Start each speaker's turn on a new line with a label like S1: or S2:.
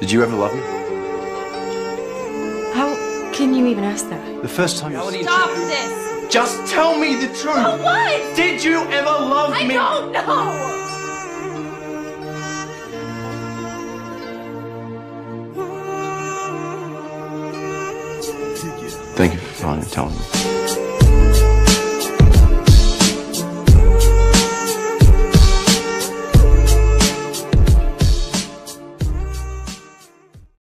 S1: Did you ever love me?
S2: How can you even ask that?
S1: The first time you
S3: Stop this!
S1: Just tell me the truth!
S3: What?
S1: Did you ever love
S3: I
S1: me?
S3: don't know!
S1: Thank you for finally telling me.